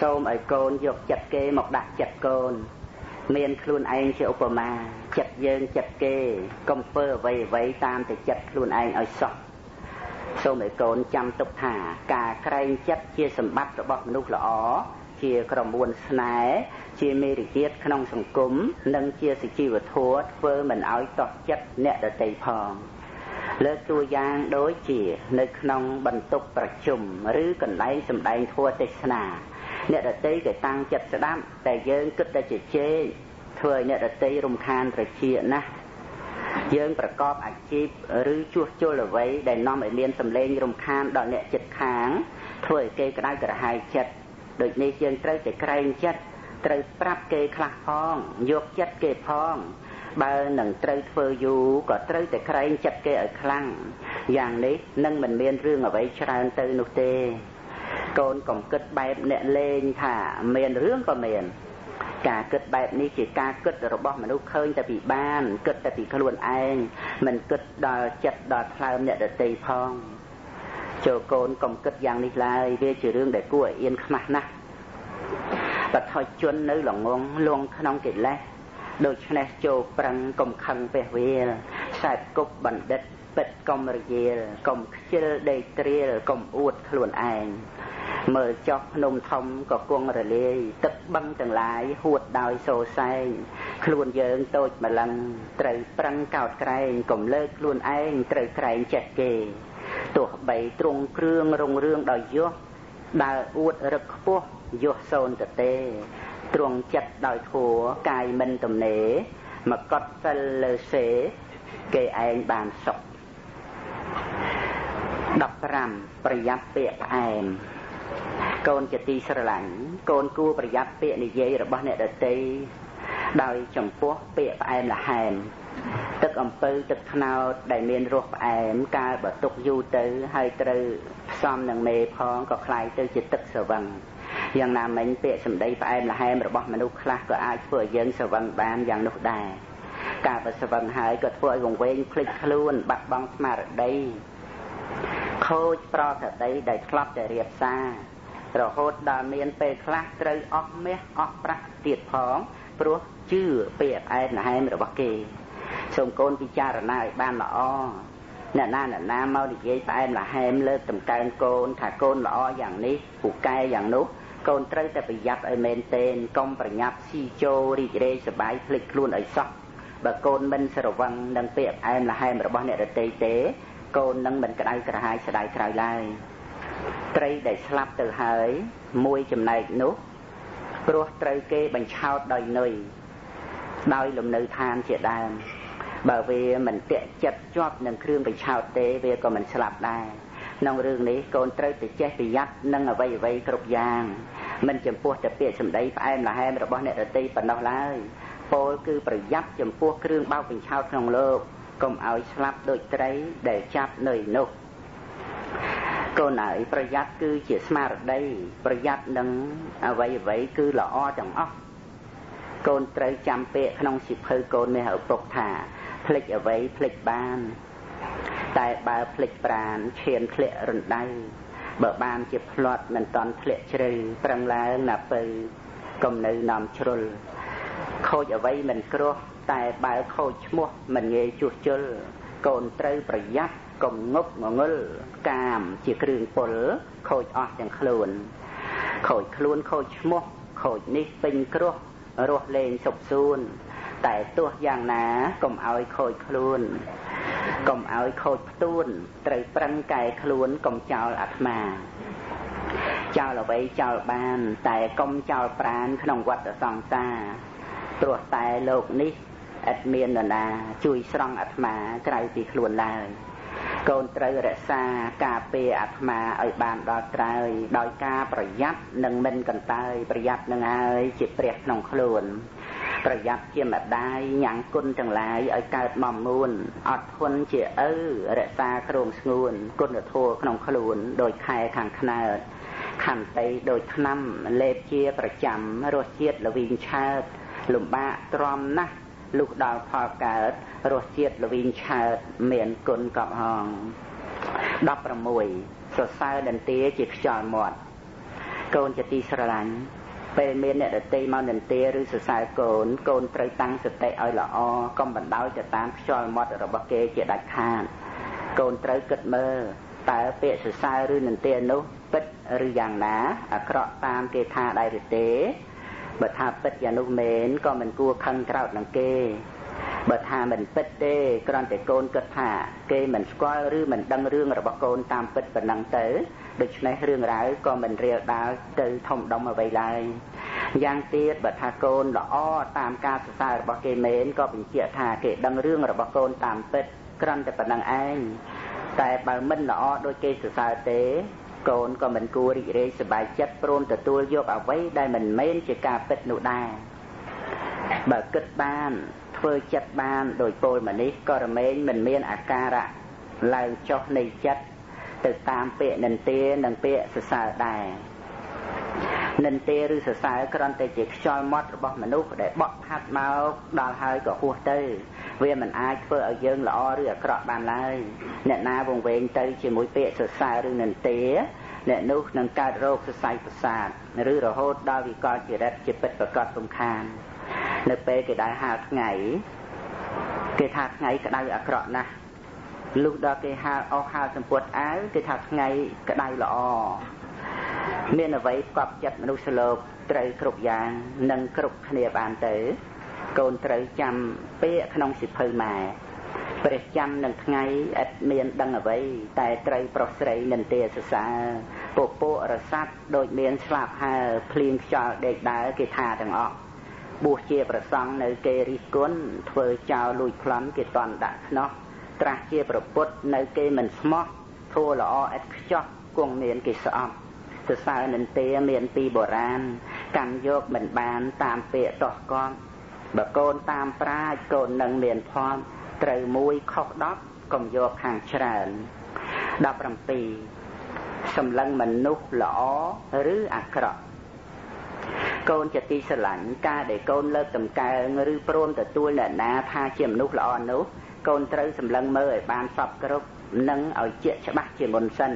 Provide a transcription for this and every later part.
សូមឲ្យកូនយកចិត្តគេមកដាក់ចិត្តកូន មានខ្លួនឯងជាឧបមាចិត្តយើងចិត្តគេកុំធ្វើអ្វីអ្វីតាមតែចិត្តខ្លួនឯងឲ្យសោះសូមឲ្យកូនចាំទុកថាការក្រែងចិត្តជាសម្បត្តិរបស់មនុស្សល្អជាក្រមួនស្នេហ៍ជាមេរិយាទក្នុងសង្គមនិងជាសជីវធម៌ធ្វើមិនឲ្យតោះចិត្តអ្នកដតីផងលើកតួយ៉ាងដូចជា នៅក្នុងបន្ទប់ប្រជុំឬកន្លែងសម្ដែងធម៌ទេសនា អ្នកដតីគេតាំងចិត្តស្ដាប់តែយើងគិតតែជជែកធ្វើឲ្យអ្នកដតីរំខានត្រជាណាស់យើងប្រកបអាជីពឬជួសជុលអ្វីដែលនាំឲ្យមានសម្លេងរំខានដល់អ្នកចិត្តខាងធ្វើឲ្យគេក្តៅក្រហាយចិត្តដូចនេះយើងត្រូវតែក្រែងចិត្តត្រូវប្រាប់គេខ្លះផងយកចិត្តគេផងបើនឹងត្រូវធ្វើយូរក៏ត្រូវតែក្រែងចិត្តគេឲ្យខ្លាំងយ៉ាងនេះនឹងមិនមានរឿងអ្វីច្រើនទៅនោះទេ កូនកុំគិតបែបអ្នកលេងថាមានរឿងក៏មានការគិតបែបនេះជាការគិតរបស់មនុស្សឃើញតែពីបានគិតតែពីខ្លួនឯងមិនគិតដល់ចិត្តដល់ថ្លើមអ្នកដទៃផងចូលកូនកុំគិតយ៉ាងនេះឡើយវាជារឿងដែលគួរឲ្យអៀនខ្មាស់ណាស់បថុជននៅល្ងងលងក្នុងកិលេសដូច្នេះចូលប្រឹងកុំខឹងពះវាលខ្សែគប់បណ្ឌិតពិតកុំរយាលកុំខ្ជិលដេកត្រៀលកុំអួតខ្លួនឯង មើលចុះភ្នំធំក៏គង់រលាយទឹកបឹងទាំងឡាយហួតដោយសោសែងខ្លួនយើងតូចម្លឹងត្រូវប្រឹងកោតក្រែងកុំលើកខ្លួនឯងត្រូវក្រែងចេះគេទោះបីទ្រង់គ្រឿងរុងរឿងដោយយសដើរអួតរឹកខ្ពស់យសសូនតទេទ្រង់ចិត្តដោយធัวកាយមិនទំនេរមកត់សិលលើសេគេឯងបានសុខ15ប្រយ័ត្នពាក្យផ្អែម កូនជាទីស្រឡាញ់កូនគួរប្រយ័ត្នពាក្យនិយាយរបស់អ្នកដទៃដោយចំពោះពាក្យផ្អែមល្ហែមទឹកអំពៅទឹកថ្នោតដែលមានរសផ្អែមកាលបើទុកយូរទៅហើយត្រូវផ្សំនឹងមេផងក៏คล้ายទៅជាទឹកស្រវឹងយ៉ាងណាមិញពាក្យសម្ដីផ្អែមល្ហែមរបស់មនុស្សខ្លះក៏អាចធ្វើឲ្យយើងស្រវឹងបានយ៉ាងនោះដែរការបើស្រវឹងហើយក៏ធ្វើឲ្យវង្វេងភ្លេចខ្លួនបាត់បង់ស្មារតីខូចប្រតិដីដែលធ្លាប់តែរៀបសារ រហូតដល់មានពេលខ្លះត្រូវអស់មាសអស់ប្រាក់ទៀតផងព្រោះជឿពាក្យឯនហែមរបស់គេសូមកូនពិចារណាឲ្យបានល្អអ្នកណាអ្នកណាមកនិយាយផ្អែមល្ហែមលើកតម្កើងកូនថាកូនល្អយ៉ាងនេះពូកែយ៉ាងនោះកូនត្រូវតែប្រយ័ត្នឲ្យមែនទែនកុំប្រញាប់ស៊ីចូលរីករាយសប្បាយភ្លេចខ្លួនឲ្យសោះបើកូនមិនស្រវឹងនឹងពាក្យផ្អែមល្ហែមរបស់អ្នករតីទេកូននឹងមិនក្តៅក្រហាយស្ដាយក្រោយឡើយ ត្រីដែលស្លាប់ទៅហើយមួយចំណែកនោះព្រោះត្រូវគេបញ្ឆោតដោយនុយដោយលំនៅឋានជាដើមបើវាមិនតាក់ចិត្តជាប់នឹងគ្រឿងបញ្ឆោតទេវាក៏មិនស្លាប់ដែរក្នុងរឿងនេះកូនត្រូវតែចេះប្រយ័ត្ននឹងអ្វីអ្វីគ្រប់យ៉ាងមិនចំពោះតែពាក្យសម្ដីផ្អែមល្ហែមរបស់អ្នកដតីប៉ុណ្ណោះឡើយពោលគឺប្រយ័ត្នចំពោះគ្រឿងបោកបញ្ឆោតក្នុងលោកកុំឲ្យស្លាប់ដូចត្រីដែលចាប់នៅនោះ កូនហើយប្រយ័ត្នគឺជាស្មារតីប្រយ័ត្ននឹងអ្វីអ្វីគឺល្អទាំងអស់កូនត្រូវចាំពាក្យក្នុងសិភៅកូននេះឪពុកថាភ្លេចអ្វីភ្លេចបាន តែបើភ្លេចប្រានឈានធ្លាក់រណ្ដៅបើបានជាផ្្លាត់មិនតន់ធ្លាក់ជ្រៅប្រឹងឡើងណាពៅកុំនៅនាំជ្រុលខូចអ្វីមិនគ្រោះតែបើខូចឈ្មោះមិនងាយជួសជុលកូនត្រូវប្រយ័ត្ន កុំងប់ងងល់កាមជាគ្រឿងពុលខូចអស់ទាំងខ្លួនខូចខ្លួនខូចឈ្មោះខូចនេះពេញគ្រោះរស់លេងសុខសួន តែទោះយ៉ាងណាកុំឲ្យខូចខ្លួនកុំឲ្យខូចផ្ទួនត្រូវប្រឹងកែខ្លួនកុំចោលអាត្មាចោលអ្វីចោលបាន តែកុំចោលប្រានក្នុងវត្តសង្សារព្រោះតែលោកនេះឥតមាននរណា ជួយស្រង់អាត្មាក្រៅពីខ្លួនឡើយ កូនត្រូវរក្សាការពារអាត្មាឲ្យបានដល់ត្រើយដោយការប្រយ័ត្ននិងមិនកន្តើយប្រយ័ត្ននឹងហើយជាព្រះក្នុងខ្លួនប្រយ័ត្នជាម្ដាយញ៉ាំងគុណទាំងឡាយឲ្យកើតមមួនអត់ធន់ជាឪរក្សាគ្រងស្ងួនគុណធម៌ក្នុងខ្លួនដោយខែខាងខ្នើតខន្តីដោយឆ្នាំលេបជាប្រចាំរសជាតិល្វីងឆើតលំបាកទ្រាំណាស់ លុះដល់ផលកើតរសជាតិល្វីងឆើតមានគុណកប់ហង16សរសើរដន្ទាជាខ្យល់មាត់កូនជាទីស្រឡាញ់ពេលមានអ្នកដតីមកនិន្ទាឬសរសើរកូនកូនត្រូវតាំងសតិឲ្យល្អកុំបណ្ដោយទៅតាមខ្យល់មាត់របស់គេជាដាច់ខាតកូនត្រូវគិតមើលតើពាក្យសរសើរឬនិន្ទានោះពិតឬយ៉ាងណាអាក្រក់តាមគេថាដែរឬទេ បើថាពិតយ៉ាងនោះមែនក៏មិនគួរខឹងក្រោតនឹងគេបើថាមិនពិតទេគ្រាន់តែកូនគិតថាគេមិនស្គាល់ឬមិនដឹងរឿងរបស់កូនតាមពិតប៉ុណ្ណឹងទៅដូច្នេះរឿងរ៉ាវក៏មិនរៀលដាលទៅធំដុំអ្វីឡើយយ៉ាងទៀតបើថាកូនល្អតាមការសរសើររបស់គេមែនក៏បញ្ជាក់ថាគេដឹងរឿងរបស់កូនតាមពិតគ្រាន់តែប៉ុណ្ណឹងឯងតែបើមិនល្អដូចគេសរសើរទេ កូនក៏មិនគួររីករាយសប្បាយចិត្តព្រមទទួលយកអ្វីដែលមិនមែនជាការពិតនោះដែរបើគិតបានធ្វើចិត្តបានដោយពលមនេះក៏រមែងមិនមានអាការៈឡើងចុះនៃចិត្តទៅតាមពាក្យនិន្ទានិងពាក្យសរសើរដែរនិន្ទាឬសរសើរគ្រាន់តែជាខ្យល់មាត់របស់មនុស្សដែលបក់ផាត់មកដល់ហើយក៏ហួសទៅ វាមិនអាចធ្វើឲ្យយើងល្អឬអាក្រក់បានឡើយអ្នកណាវង្វេងទៅជាមួយពាក្យសរសើរឬនិន្ទាអ្នកនោះនឹងកើតរោគសរសៃប្រសាទឬរហូតដល់វិកលចរិតជាពិតប្រកបសំខាន់នៅពេលគេដើរហាលថ្ងៃគេថាថ្ងៃក្តៅអាក្រក់ណាស់លុះដល់គេហាលអស់ហាលសម្ពុតអាវគេថាថ្ងៃក្តៅល្អមានអ្វីផ្កប់ចិត្តមនុស្សលោកត្រូវគ្រប់យ៉ាងនិងគ្រប់គ្នាបានទៅ កូនត្រូវចាំពាក្យក្នុងសិភៅម៉ែព្រះច័ន្ទនឹងថ្ងៃឥតមានដឹងអ្វីតែត្រូវប្រុសស្រីនិន្ទាសរសើរពពករស័ព្ទដូចមានស្លាប់ហើភ្លៀងខ្យល់ដេកដើរគេថាទាំងអស់បួសជាប្រសង់នៅគេរិះគន់ធ្វើចោលលួចប្លន់គេតន់ដាក់ខ្នោះត្រាស់ជាប្រពុតនៅគេមិនស្មោះធัวល្អឥតខ្ចោះគង់មានគេស្អប់សរសើរនិន្ទាមានពីបុរាណកាន់យកមិនបានតាមពាក្យតោះកន់ បើកូនតាមប្រាជ្ញកូននឹងមានផមត្រូវមួយខុស10កុំយកខាងច្រើន17សម្លឹងមនុស្សល្អឬអាក្រក់កូនជាទីស្រឡាញ់ការដែលកូនលើកតម្កើងឬព្រមទទួលអ្នកណាថាជាមនុស្សល្អនោះកូនត្រូវសម្លឹងមើលឲ្យបានសពគ្រប់និងឲ្យជាក់ច្បាស់ជាមុនសិន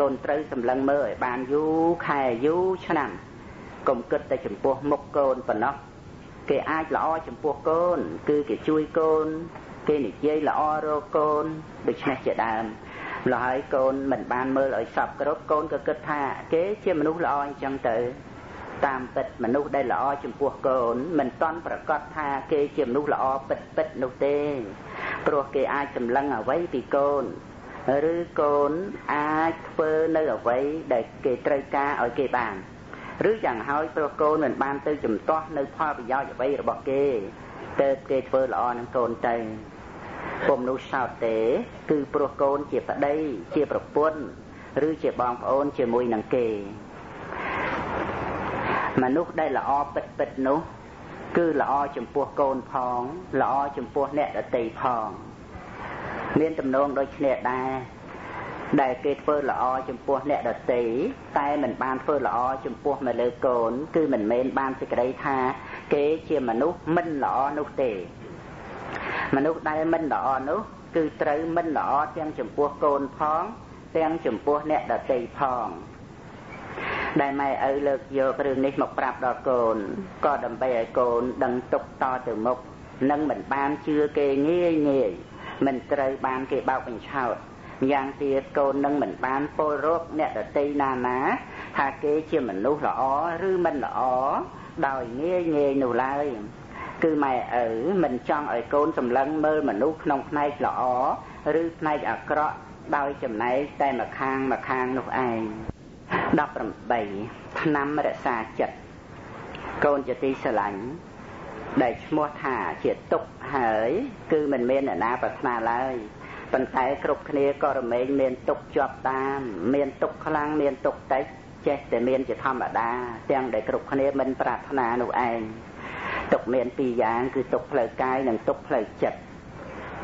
កូនត្រូវសម្លឹងមើលឲ្យបានយូរខែយូរឆ្នាំកុំគិតតែចំពោះមុខកូនប៉ុណ្ណោះ គេអាចល្អចំពោះកូន គឺគេជួយកូន គេនិយាយល្អរកកូនដូច្នេះជាដើមម្ល៉េះហើយកូនមិនបានមើលឲ្យសពគ្រប់កូនក៏គិតថា គេជាមនុស្សល្អអញ្ចឹងទៅតាមពិតមនុស្សដែលល្អចំពោះកូន មិនតន់ប្រកាសថាគេជាមនុស្សល្អពិតពិតនោះទេព្រោះគេអាចសម្លឹងអ្វីពីកូន ឬកូនអាចធ្វើនៅអ្វីដែលគេត្រូវការឲ្យគេបាន ឬយ៉ាងហើយព្រោះកូនមិនបានទៅជំទាស់នៅផលប្រយោជន៍អ្វីរបស់គេទៅគេធ្វើល្អនឹងកូនទៅពុំនោះសោតទេ គឺព្រោះកូនជាប្តីជាប្រពន្ធឬជាបងប្អូនជាមួយនឹងគេមនុស្សដែលល្អពិតពិតនោះ គឺល្អចំពោះកូនផងល្អចំពោះអ្នកដតីផង មានទំនងដូចគ្នាដែរ ដែលគេធ្វើល្អចំពោះអ្នកដតីតែមិនបានធ្វើល្អចំពោះមកលើកូន គឺមិនមែនបានសេចក្តីថា គេជាមនុស្សមិនល្អនោះទេ មនុស្សដែលមិនល្អនោះ គឺត្រូវមិនល្អទាំងចំពោះកូនផង ទាំងចំពោះអ្នកដតីផងដែលម៉ែឪលើកយករឿងនេះមកប្រាប់ដល់កូនក៏ដើម្បីឲ្យកូនដឹងទុកតទៅមុខនិងមិនបានជឿគេងាយងាយមិនត្រូវបានគេបោកបញ្ឆោតម្យ៉ាងទៀតកូននឹងមិនបានពលរកអ្នកដតីណាណាថាគេជាមនុស្សល្អឬមិនល្អដោយងាយងាយនោះឡើយគឺម៉ែឪមិនចង់ឲ្យកូនសម្លឹងមើលមនុស្សក្នុងផ្នែកល្អឬផ្នែកអាក្រក់ដោយចំណែកតែម្ខាងម្ខាងនោះឯង18ឆ្នាំរក្សាចិត្តកូនជាទីស្រឡាញ់ដែលឈ្មោះថាជាទុកហើយ គឺមិនមានអ្នកណាប្រាថ្នាឡើយ ប៉ុន្តែគ្រប់គ្នាក៏រមែងមានទុកជាប់តាម មានទុកខ្លាំងមានទុកតិចចេះតែមានជាធម្មតា ទាំងដែលគ្រប់គ្នាមិនប្រាថ្នានោះឯងទុកមានពីរយ៉ាងគឺទុកផ្លូវកាយនិងទុកផ្លូវចិត្ត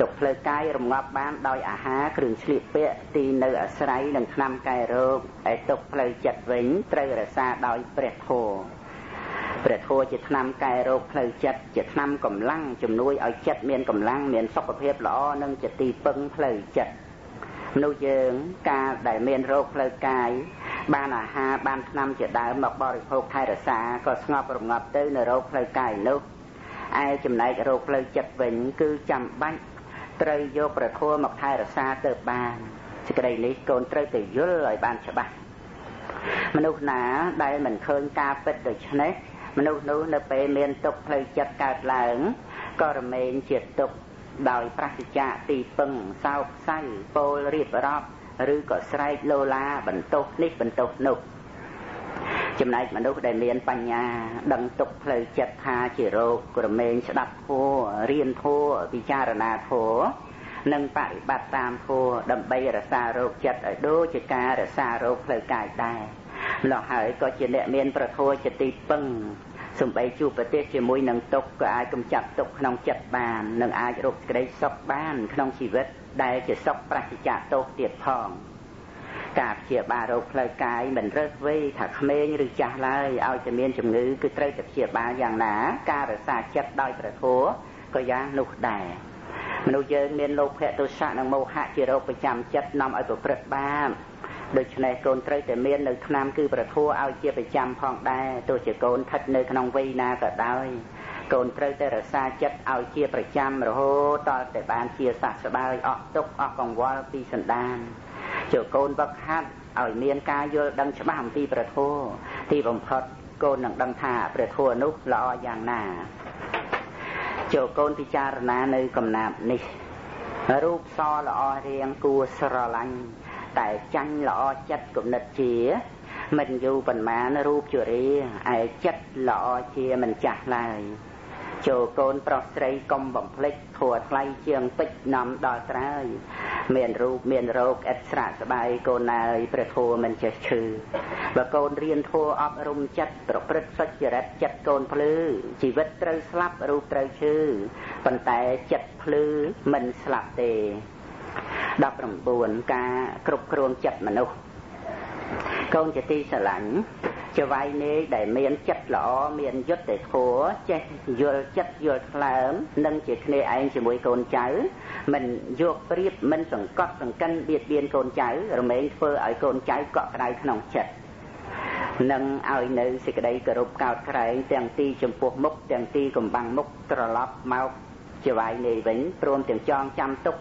ទុកផ្លូវកាយរងាប់បានដោយអាហារគ្រឿងឆ្លៀកពាក់ទីនៅអាស្រ័យនិងថ្នាំកែរោគឯទុកផ្លូវចិត្តវិញត្រូវរក្សាដោយព្រះធម៌ ព្រះធម៌ជាថ្នាំកែរោគផ្លូវចិត្តជាថ្នាំកម្លាំងជំនួយឲ្យចិត្តមានកម្លាំងមានសុខភាពល្អនិងជាទីពឹងផ្លូវចិត្តមនុស្សយើងការដែលមានរោគផ្លូវកាយបានអាហារបានថ្នាំជាដើមមកបរិភោគថែរក្សាក៏ស្ងប់រងាប់ទៅនៅរោគផ្លូវកាយនោះឯចំណែករោគផ្លូវចិត្តវិញគឺចាំបាច់ត្រូវយកប្រធัวមកថែរក្សាទៅបានសេចក្តីនេះកូនត្រូវទៅយល់ឲ្យបានច្បាស់មនុស្សណាដែលមិនឃើញការពិតដូច្នេះ មនុស្សនោះនៅពេលមានទុកផ្លូវចិត្តកើតឡើងក៏រមែងជាទុកដោយប្រសិជ្ជៈទីពឹងសោកសៅពោលរៀបរាប់ឬក៏ស្រែកលោឡាបន្ទោសនេះបន្ទោសនោះចំណែកមនុស្សដែលមានបញ្ញា ដឹងទុកផ្លូវចិត្តថាជារោគក្រមែងស្ដាប់ធัวរៀនធัวពិចារណាធัวនិងបប្រតិបត្តិតាមធัวដើម្បីរក្សារោគចិត្តឲ្យដូចជាការរក្សារោគផ្លូវកាយដែរ ម្ល៉េះហើយក៏ជាអ្នកមានប្រធัวជាទីពឹងសំបីជួបប្រទេសជាមួយនឹងទុកក៏អាចកម្ចាត់ទុកក្នុងចិត្តបាននិងអាចរកសេចក្តីសុខបានក្នុងជីវិតដែលជាសុខប្រសិជ្ជៈទោសទៀតផងការព្យាបាលរោគផ្លូវកាយមិនរើសវ័យថាក្មេងឬចាស់ឡើយឲ្យតែមានជំងឺគឺត្រូវតែព្យាបាលយ៉ាងណាការរក្សាចិត្តដោយប្រធัวក៏យ៉ាងនោះដែរមនុស្សយើងមានលោភៈទោសៈនិងមោហៈជារោគប្រចាំចិត្តនាំឲ្យប្រព្រឹត្តបាប ដូច្នេះកូនត្រូវតែមាននៅឆ្នាំគឺប្រធัวឲ្យជាប្រចាំផងដែរទោះជាកូនស្ថិតនៅក្នុងវ័យណាក៏ដោយកូនត្រូវតែរក្សាចិត្តឲ្យជាប្រចាំរហូតដល់តែបានជាសះស្បើយអស់ទុកអស់កង្វល់ពីសន្តានចូលកូនវឹកហាត់ឲ្យមានការយល់ដឹងច្បាស់អំពីព្រះធម៌ទីបំផុតកូននឹងដឹងថាព្រះធម៌នោះល្អយ៉ាងណាចូលកូនពិចារណានៅកំណាប់នេះរូបសល្អរៀងគួរស្រឡាញ់ តែចាញ់ល្អចិត្តគំនិតជា មិនយូរប៉ុន្មានរូបជរាឯចិត្តល្អជាមិនចាស់ឡើយចូលកូនប្រុសស្រីកុំបំភ្លេចធัวថ្លៃជាងពេជ្រនាំដល់ត្រើយមានរូបមានរោគឥតស្រាកស្បាយកូនអើយព្រះធัวមិនចេះឈឺបើកូនរៀនធัวអប់រំចិត្តប្រព្រឹត្តសុចរិតចិត្តកូនភ្លឺជីវិតត្រូវស្លាប់រូបត្រូវឈឺប៉ុន្តែចិត្តភ្លឺមិនស្លាប់ទេ 19ការគ្រប់គ្រងចិត្តមនុស្សកូនជាទីស្រឡាញ់ជាវាយនេដែលមានចិត្តល្អមានយុត្តិធម៌ចេះយល់ចិត្តយល់ថ្លើមនិងជាគ្នាឯងជាមួយកូនចៅមិនយកព្រៀបមិនសង្កត់សង្កិនបៀតបៀនកូនចៅរមែងធ្វើឲ្យកូនចៅកក់ក្ដៅក្នុងចិត្តនឹងឲ្យនៅសេចក្តីគោរពកោតក្រែងទាំងទីចំពោះមុខទាំងទីកំបាំងមុខត្រឡប់មកជាវាយនេវិញព្រមទាំងចងចាំទុក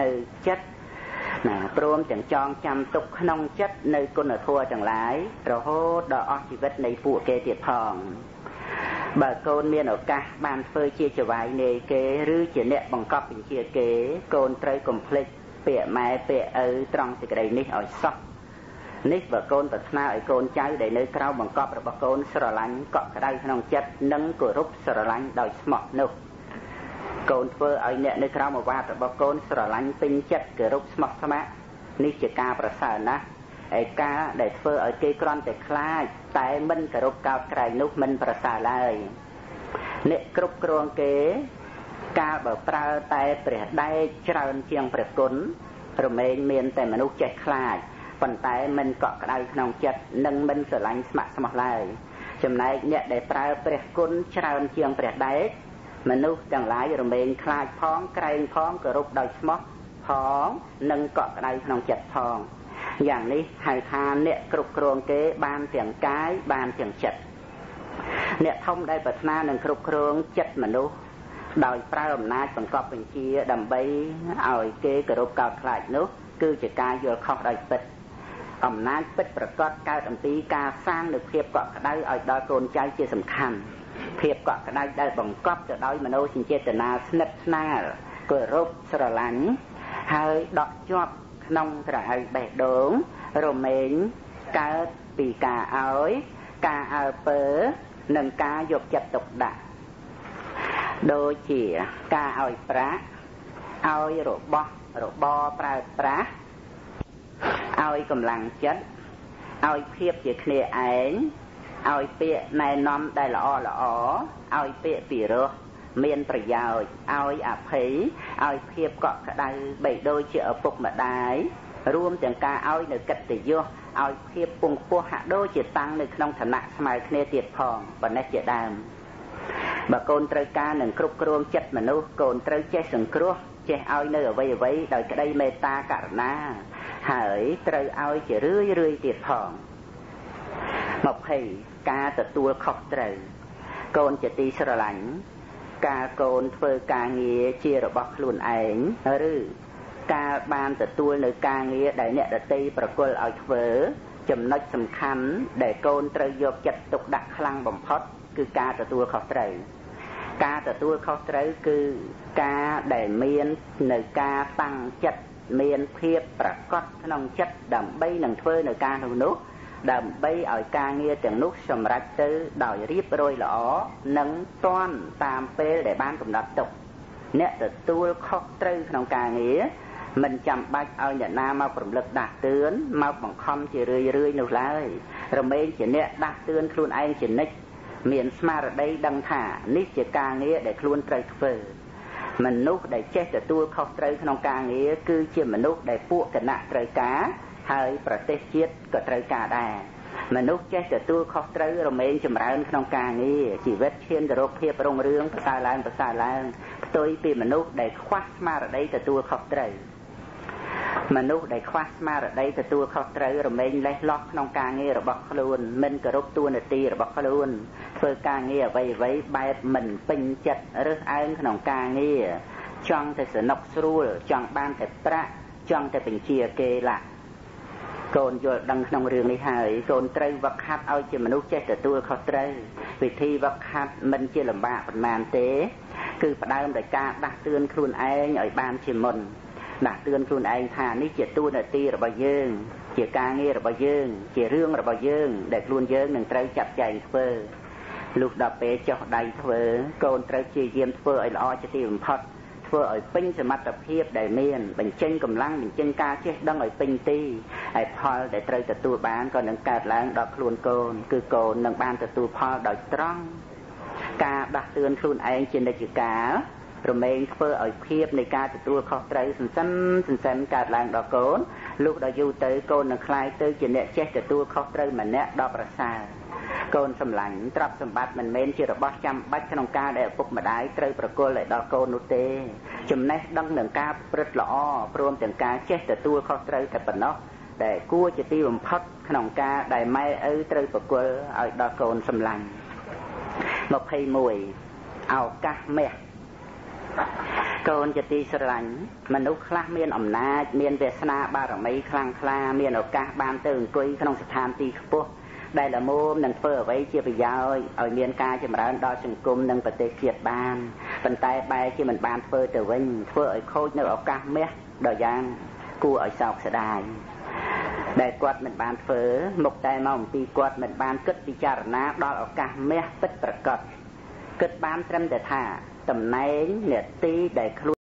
នៅចិត្ត ណាព្រមទាំងចងចាំទុកក្នុងចិត្តនៅគុណធម៌ទាំងឡាយរហូតដល់អស់ជីវិតនៃពួកគេទៀតផងបើកូនមានឱកាសបានធ្វើជាចវាយនេគេឬជាអ្នកបង្កប់បញ្ជាគេ កូនត្រូវកុំភ្លេចពាក្យម៉ែពាក្យឪត្រង់សេចក្តីនេះឲ្យសោះនេះបើកូនប្រាថ្នាឲ្យកូនចៅដែលនៅក្រៅបង្កប់របស់កូនស្រឡាញ់កក់ក្ដៅក្នុងចិត្តនិងគោរពស្រឡាញ់ដោយស្មោះនោះ កូនធ្វើឲ្យអ្នកនៅក្រោមអាវាតរបស់កូនស្រឡាញ់ពេញចិត្តគោរពស្មោះស្ម័គ្រនេះជាការប្រសើរណាស់ឯការដែលធ្វើឲ្យគេគ្រាន់តែខ្លាចតែមិនគោរពកោតក្រែងនោះមិនប្រសើរឡើយអ្នកគ្រប់គ្រងគេកាលបើប្រើតែព្រះដែកច្រើនជាងព្រះគុណរមែងមានតែមនុស្សចេះខ្លាចប៉ុន្តែមិនកក់ក្ដៅក្នុងចិត្តនិងមិនស្រឡាញ់ស្ម័គ្រស្មោះឡើយចំណែកអ្នកដែលប្រើព្រះគុណច្រើនជាងព្រះដែក មនុស្សទាំងឡាយរមែងខ្លាចផងក្រែងផងគោរពដោយស្មោះផងនិងកក់ក្ដៅក្នុងចិត្តផងយ៉ាងនេះហៅថាអ្នកគ្រប់គ្រងគេបានទាំងកាយបានទាំងចិត្តអ្នកធំដែលប្រាថ្នានឹងគ្រប់គ្រងចិត្តមនុស្សដោយប្រើអំណាចបង្កប់បញ្ជាដើម្បីឲ្យគេគោរពកោតខ្លាចនោះគឺជាការយល់ខុសដោយពិតអំណាចពិតប្រកបកើតអំពីការសាងនូវភាពកក់ក្ដៅឲ្យដល់កូនចៅជាសំខាន់ ភាពកក់ក្ដៅដែលបង្កប់ទៅដោយមនោសញ្ចេតនាស្និទ្ធស្នាលគោរពស្រឡាញ់ហើយដកជាប់ក្នុងក្រហៅបេះដូងរមែងកើតពីការឲ្យ ការអើពើ និងការយកចិត្តទុកដាក់ដូចជាការឲ្យប្រាក់ឲ្យរបស់របរប្រើប្រាស់ឲ្យកម្លាំងចិត្តឲ្យភាពជាគ្នាឯង ឲ្យពាក្យណែនាំដែលល្អល្អឲ្យពាក្យពីរោះមានប្រយោជន៍ឲ្យអភ័យឲ្យភាពកក់ក្ដៅបីដូចជាឪពុកម្ដាយរួមទាំងការឲ្យនៅកិត្តិយសឲ្យភាពពងពោះហាក់ដូចជាតាំងនៅក្នុងឋានៈស្មើគ្នាទៀតផងប៉ុណ្ណេះជាដើមបើកូនត្រូវការនឹងគ្រប់គ្រងចិត្តមនុស្សកូនត្រូវចេះសង្គ្រោះចេះឲ្យនៅអ្វីអ្វីដោយក្តីមេត្តាករុណា ហើយត្រូវឲ្យជារឿយរឿយទៀតផង 20ការទទួលខុសត្រូវកូនជាទីស្រឡាញ់ការកូនធ្វើការងារជារបស់ខ្លួនឯងឬការបានទទួលនៅការងារដែលអ្នកដតីប្រគល់ឲ្យធ្វើចំណុចសំខាន់ដែលកូនត្រូវយកចិត្តទុកដាក់ខ្លាំងបំផុត គឺការទទួលខុសត្រូវការទទួលខុសត្រូវគឺការដែលមាននៅការតាំងចិត្តមានភាពប្រកបក្នុងចិត្តដើម្បីនឹងធ្វើនៅការនោះនោះ ដើម្បីឲ្យការងារទាំងនោះសម្រេចទៅដោយរៀបរយល្អនិងតាន់តាមពេលដែលបានកំណត់ទុកអ្នកទទួលខុសត្រូវក្នុងការងារមិនចាំបាច់ឲ្យអ្នកណាមកប្រំលឹកដាស់តឿនមកបង្ខំជារឿយរឿយនោះឡើយរមែងជាអ្នកដាស់តឿនខ្លួនឯងជានិច្ចមានស្មារតីដឹងថានេះជាការងារដែលខ្លួនត្រូវធ្វើមនុស្សដែលចេះទទួលខុសត្រូវក្នុងការងារគឺជាមនុស្សដែលពួកគណៈត្រូវការ ហើយប្រទេសជាតិក៏ត្រូវការដែរមនុស្សចេះទទួលខុសត្រូវរមែងចម្រើនក្នុងការងារជីវិតឈានទៅរកភាពរុងរឿងប្រសើរឡើងប្រសើរឡើងផ្ទុយពីមនុស្សដែលខ្វះស្មារតីទទួលខុសត្រូវមនុស្សដែលខ្វះស្មារតីទទួលខុសត្រូវរមែងលេះលោះក្នុងការងាររបស់ខ្លួនមិនគោរពទួនាទីរបស់ខ្លួនធ្វើការងារអ្វីអ្វីបែបមិនពេញចិត្តរើសអើងក្នុងការងារចង់តែសនុកស្រួលចង់បានតែប្រាក់ចង់តែបញ្ជាគេឡា កូនយល់ដឹងក្នុងរឿងនេះហើយកូនត្រូវវឹកហាត់ឲ្យជាមនុស្សចេះទទួលខុសត្រូវវិធីវឹកហាត់មិនជាលំបាកប៉ុន្មានទេ គឺផ្ដើមដោយការដាស់តឿនខ្លួនឯងឲ្យបានជាមុនដាស់តឿនខ្លួនឯងថានេះជាតួនាទីរបស់យើង ជាការងាររបស់យើង ជារឿងរបស់យើង ដែលខ្លួនយើងនឹងត្រូវចាត់ចែងធ្វើលុះដល់ពេលចុះដៃធ្វើ កូនត្រូវជាយាមធ្វើឲ្យល្អជាទីបំផុត ធ្វើឲ្យពេញសមត្ថភាពដែលមានបញ្ចេញកម្លាំងបញ្ចេញការចេះដឹងឲ្យពេញទីហើយផលដែលត្រូវទទួលបានក៏នឹងកើតឡើងដល់ខ្លួនកូន គឺកូននឹងបានទទួលផលដោយត្រង់ការដាស់តឿនខ្លួនឯងជានិច្ចកាលរមែងធ្វើឲ្យភាពនៃការទទួលខុសត្រូវសន្សំសន្សំកើតឡើងដល់កូនលុះដល់យូរទៅកូននឹងคลายទៅជាអ្នកចេះទទួលខុសត្រូវម្នាក់ដល់ប្រសើរ កូនសម្លាញ់ទ្រព្យសម្បត្តិមិនមែនជារបស់ចាំបាច់ក្នុងការដែលឪពុកម្ដាយត្រូវប្រគល់ឲ្យដល់កូននោះទេ ចំណេះដឹងនឹងការប្រព្រឹត្តល្អព្រមទាំងការចេះទទួលខុសត្រូវតែប៉ុណ្ណោះដែលគួរជាទីបំផុតក្នុងការដែលម៉ែឪត្រូវប្រគល់ឲ្យដល់កូនសម្លាញ់21ឱកាសមាសកូនជាទីស្រឡាញ់មនុស្សខ្លះមានអំណាច មានវាសនាបារមីខ្លាំងក្លាមានឱកាសបានទៅអង្គុយក្នុងស្ថានទីខ្ពស់ ដែលល្មមនឹងធ្វើអ្វីជាប្រយោជន៍ឲ្យមានការចម្រើនដល់សង្គមនិងប្រទេសជាតិបានប៉ុន្តែបែរជាមិនបានធ្វើទៅវិញធ្វើឲ្យខូចនៅឱកាសមាសដ៏យ៉ាងគួរឲ្យសោកស្ដាយដែលគាត់មិនបានធ្វើមុខតែមកអំពីគាត់មិនបានគិតពិចារណាដល់ឱកាសមាសពិតប្រាកដគិតបានត្រឹមតែថាតំណែងនេតិដែលខ្លួន